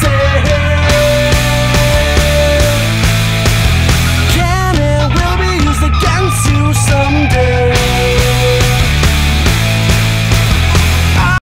say